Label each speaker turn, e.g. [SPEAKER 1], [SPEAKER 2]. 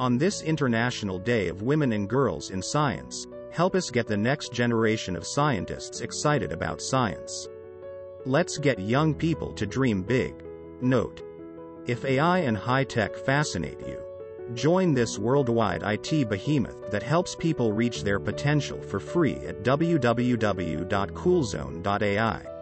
[SPEAKER 1] On this International Day of Women and Girls in Science, help us get the next generation of scientists excited about science. Let's get young people to dream big. Note. If AI and high tech fascinate you, join this worldwide IT behemoth that helps people reach their potential for free at www.coolzone.ai.